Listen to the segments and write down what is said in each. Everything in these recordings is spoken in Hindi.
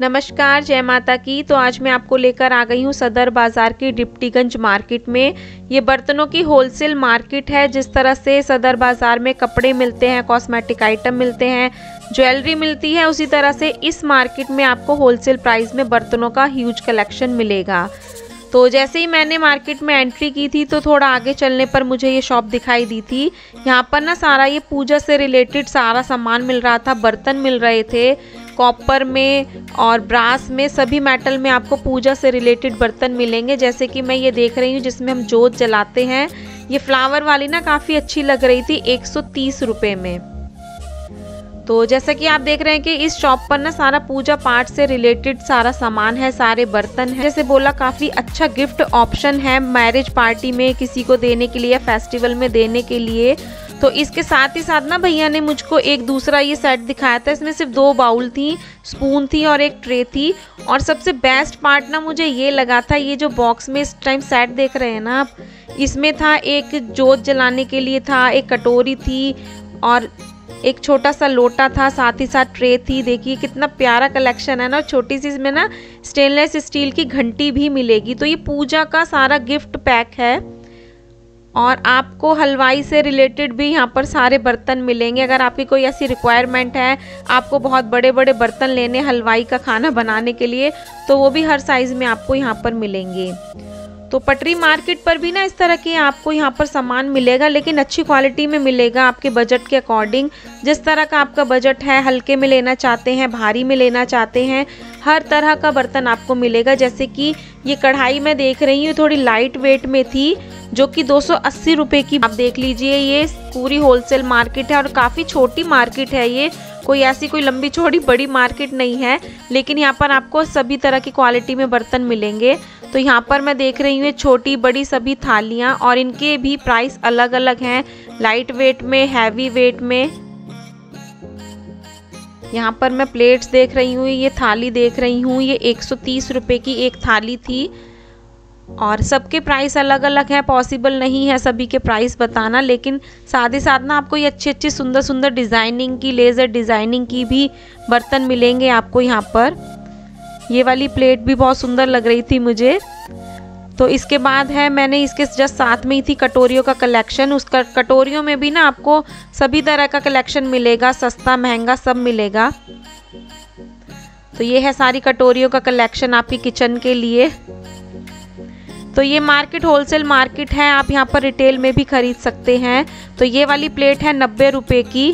नमस्कार, जय माता की। तो आज मैं आपको लेकर आ गई हूँ सदर बाज़ार की डिप्टीगंज मार्केट में। ये बर्तनों की होलसेल मार्केट है, जिस तरह से सदर बाज़ार में कपड़े मिलते हैं, कॉस्मेटिक आइटम मिलते हैं, ज्वेलरी मिलती है, उसी तरह से इस मार्केट में आपको होलसेल प्राइस में बर्तनों का ह्यूज कलेक्शन मिलेगा। तो जैसे ही मैंने मार्केट में एंट्री की थी तो थोड़ा आगे चलने पर मुझे ये शॉप दिखाई दी थी। यहाँ पर ना सारा ये पूजा से रिलेटेड सारा सामान मिल रहा था, बर्तन मिल रहे थे। कॉपर में और ब्रास में, सभी मेटल में आपको पूजा से रिलेटेड बर्तन मिलेंगे। जैसे कि मैं ये देख रही हूँ, जिसमें हम जोत जलाते हैं। ये फ्लावर वाली ना काफ़ी अच्छी लग रही थी, एक सौ में। तो जैसा कि आप देख रहे हैं कि इस शॉप पर ना सारा पूजा पाठ से रिलेटेड सारा सामान है, सारे बर्तन है। जैसे बोला, काफ़ी अच्छा गिफ्ट ऑप्शन है मैरिज पार्टी में किसी को देने के लिए फेस्टिवल में देने के लिए। तो इसके साथ ही साथ ना भैया ने मुझको एक दूसरा ये सेट दिखाया था। इसमें सिर्फ़ दो बाउल थी स्पून थी और एक ट्रे थी। और सबसे बेस्ट पार्ट ना मुझे ये लगा था, ये जो बॉक्स में इस टाइम सेट देख रहे हैं ना आप, इसमें था एक जोत जलाने के लिए था, एक कटोरी थी और एक छोटा सा लोटा था, साथ ही साथ ट्रे थी। देखिए कितना प्यारा कलेक्शन है ना छोटी सी इसमें ना स्टेनलेस स्टील की घंटी भी मिलेगी। तो ये पूजा का सारा गिफ्ट पैक है। और आपको हलवाई से रिलेटेड भी यहाँ पर सारे बर्तन मिलेंगे। अगर आपकी कोई ऐसी रिक्वायरमेंट है, आपको बहुत बड़े बड़े बर्तन लेने हलवाई का खाना बनाने के लिए तो वो भी हर साइज़ में आपको यहाँ पर मिलेंगे। तो पटरी मार्केट पर भी ना इस तरह के आपको यहाँ पर सामान मिलेगा, लेकिन अच्छी क्वालिटी में मिलेगा आपके बजट के अकॉर्डिंग जिस तरह का आपका बजट है, हल्के में लेना चाहते हैं, भारी में लेना चाहते हैं, हर तरह का बर्तन आपको मिलेगा। जैसे कि ये कढ़ाई मैं देख रही हूँ थोड़ी लाइट वेट में थी, जो कि दो सौ की। आप देख लीजिए, ये पूरी होलसेल मार्केट है और काफ़ी छोटी मार्केट है ये। कोई ऐसी कोई लंबी चौड़ी बड़ी मार्केट नहीं है, लेकिन यहाँ पर आपको सभी तरह की क्वालिटी में बर्तन मिलेंगे। तो यहाँ पर मैं देख रही हूँ छोटी बड़ी सभी थालियाँ और इनके भी प्राइस अलग अलग हैं। लाइट वेट में हैवी वेट में। यहाँ पर मैं प्लेट्स देख रही हूँ, ये थाली देख रही हूँ, ये एक सौ की एक थाली थी। और सबके प्राइस अलग अलग है पॉसिबल नहीं है सभी के प्राइस बताना, लेकिन साथ ही साथ ना आपको ये अच्छी अच्छी सुंदर सुंदर डिज़ाइनिंग की लेज़र डिज़ाइनिंग की भी बर्तन मिलेंगे आपको यहाँ पर। ये वाली प्लेट भी बहुत सुंदर लग रही थी मुझे। तो इसके बाद है, मैंने इसके जस्ट साथ में ही थी कटोरियों का कलेक्शन उस कटोरियों में भी ना आपको सभी तरह का कलेक्शन मिलेगा, सस्ता, महँगा, सब मिलेगा। तो ये है सारी कटोरियों का कलेक्शन आपकी किचन के लिए। तो ये मार्केट होलसेल मार्केट है, आप यहाँ पर रिटेल में भी खरीद सकते हैं। तो ये वाली प्लेट है नब्बे रुपये की।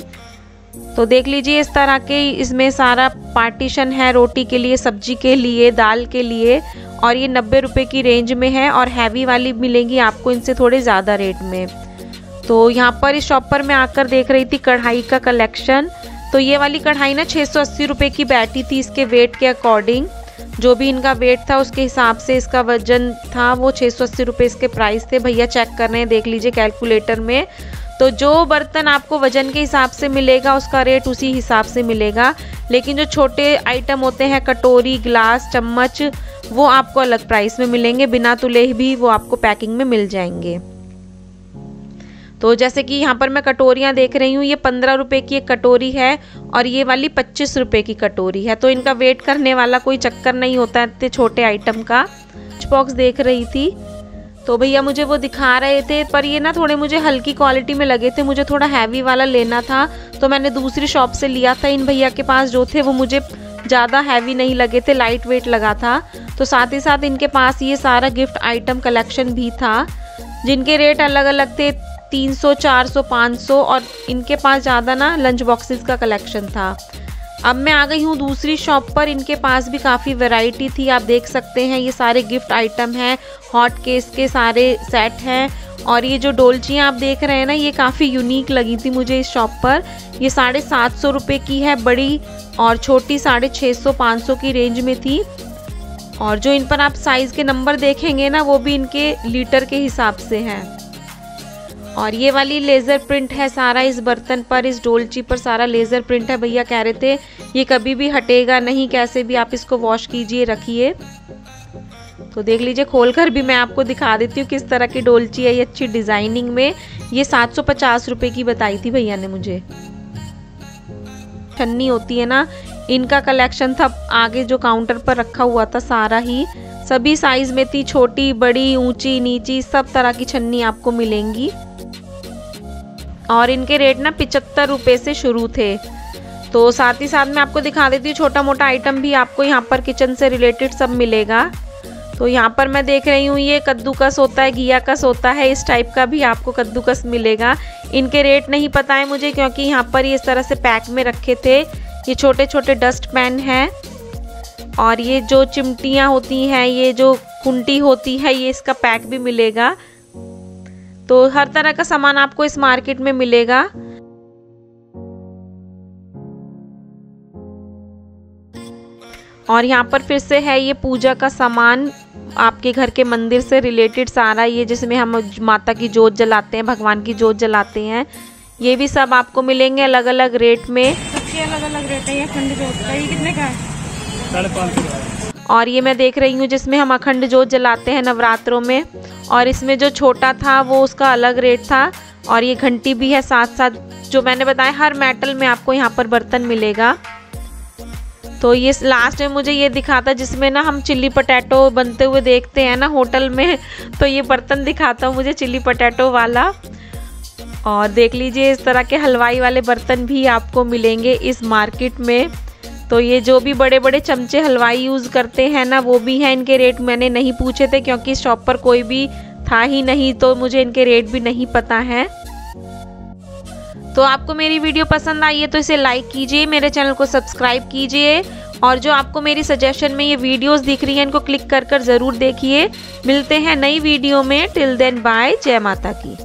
तो देख लीजिए इस तरह के इसमें सारा पार्टीशन है रोटी के लिए, सब्ज़ी के लिए, दाल के लिए, और ये नब्बे रुपये की रेंज में है और हैवी वाली मिलेंगी आपको इनसे थोड़े ज़्यादा रेट में। तो यहाँ पर इस शॉप पर मैं आकर देख रही थी कढ़ाई का कलेक्शन तो ये वाली कढ़ाई ना छः सौ अस्सी रुपये की बैठी थी इसके वेट के अकॉर्डिंग जो भी इनका वेट था उसके हिसाब से इसका वज़न था, वो छः सौ अस्सी रुपये इसके प्राइस थे। भैया चेक कर रहे हैं, देख लीजिए कैलकुलेटर में। तो जो बर्तन आपको वज़न के हिसाब से मिलेगा, उसका रेट उसी हिसाब से मिलेगा। लेकिन जो छोटे आइटम होते हैं, कटोरी ग्लास चम्मच, वो आपको अलग प्राइस में मिलेंगे। बिना तुले भी वो आपको पैकिंग में मिल जाएँगे। तो जैसे कि यहाँ पर मैं कटोरियाँ देख रही हूँ, ये पंद्रह रुपये की एक कटोरी है और ये वाली पच्चीस रुपये की कटोरी है। तो इनका वेट करने वाला कोई चक्कर नहीं होता इतने छोटे आइटम का। बॉक्स देख रही थी। तो भैया मुझे वो दिखा रहे थे पर ये ना थोड़े मुझे हल्की क्वालिटी में लगे थे मुझे थोड़ा हैवी वाला लेना था तो मैंने दूसरी शॉप से लिया था इन भैया के पास जो थे वो मुझे ज़्यादा हैवी नहीं लगे थे लाइट वेट लगा था। तो साथ ही साथ इनके पास ये सारा गिफ्ट आइटम कलेक्शन भी था जिनके रेट अलग अलग थे 300, 400, 500 और इनके पास ज़्यादा ना लंच बॉक्सेस का कलेक्शन था। अब मैं आ गई हूँ दूसरी शॉप पर। इनके पास भी काफ़ी वैरायटी थी। आप देख सकते हैं, ये सारे गिफ्ट आइटम हैं हॉट केस के सारे सेट हैं। और ये जो डोलचियाँ आप देख रहे हैं ना, ये काफ़ी यूनिक लगी थी मुझे इस शॉप पर। ये साढ़े सात सौ रुपये की है, बड़ी और छोटी साढ़े छः सौ, पाँच सौ की रेंज में थी। और जो इन पर आप साइज़ के नंबर देखेंगे ना, वो भी इनके लीटर के हिसाब से हैं। और ये वाली लेज़र प्रिंट है सारा इस बर्तन पर, इस डोलची पर सारा लेज़र प्रिंट है। भैया कह रहे थे, ये कभी भी हटेगा नहीं, कैसे भी आप इसको वॉश कीजिए, रखिए। तो देख लीजिए खोल कर भी मैं आपको दिखा देती हूँ किस तरह की डोलची है ये अच्छी डिज़ाइनिंग में। ये सात सौ पचास रुपये की बताई थी भैया ने मुझे। छन्नी होती है ना इनका कलेक्शन था। आगे जो काउंटर पर रखा हुआ था सारा ही, सभी साइज़ में थी, छोटी, बड़ी, ऊँची, नीची, सब तरह की छन्नी आपको मिलेंगी। और इनके रेट ना पिचहत्तर रुपये से शुरू थे। तो साथ ही साथ मैं आपको दिखा देती हूँ छोटा मोटा आइटम भी आपको यहाँ पर किचन से रिलेटेड सब मिलेगा। तो यहाँ पर मैं देख रही हूँ, ये कद्दूकस होता है घिया कस होता है, इस टाइप का भी आपको कद्दूकस मिलेगा। इनके रेट नहीं पता है मुझे, क्योंकि यहाँ पर ये इस तरह से पैक में रखे थे। ये छोटे छोटे डस्ट पैन हैं और ये जो चिमटियाँ होती हैं, ये जो कुंटी होती है, ये इसका पैक भी मिलेगा। तो हर तरह का सामान आपको इस मार्केट में मिलेगा। और यहाँ पर फिर से है ये पूजा का सामान। आपके घर के मंदिर से रिलेटेड सारा ये जिसमें हम माता की जोत जलाते हैं, भगवान की जोत जलाते हैं, ये भी सब आपको मिलेंगे अलग अलग रेट में। सबके अलग अलग रेट है ये अखंड जोत का। ये कितने का है? साढ़े पाँच सौ और ये मैं देख रही हूँ जिसमें हम अखंड जोत जलाते हैं नवरात्रों में। और इसमें जो छोटा था वो उसका अलग रेट था। और ये घंटी भी है साथ साथ जो मैंने बताया हर मेटल में आपको यहाँ पर बर्तन मिलेगा। तो ये लास्ट में मुझे ये दिखाता जिसमें ना हम चिल्ली पटैटो बनते हुए देखते हैं ना होटल में तो ये बर्तन दिखाता हूँ मुझे चिल्ली पटैटो वाला। और देख लीजिए, इस तरह के हलवाई वाले बर्तन भी आपको मिलेंगे इस मार्केट में। तो ये जो भी बड़े बड़े चमचे हलवाई यूज़ करते हैं ना, वो भी हैं। इनके रेट मैंने नहीं पूछे थे, क्योंकि शॉप पर कोई भी था ही नहीं तो मुझे इनके रेट भी नहीं पता है। तो आपको मेरी वीडियो पसंद आई है तो इसे लाइक कीजिए, मेरे चैनल को सब्सक्राइब कीजिए, और जो आपको मेरी सजेशन में ये वीडियोस दिख रही हैं, इनको क्लिक कर कर ज़रूर देखिए। मिलते हैं नई वीडियो में। टिल देन बाय, जय माता की।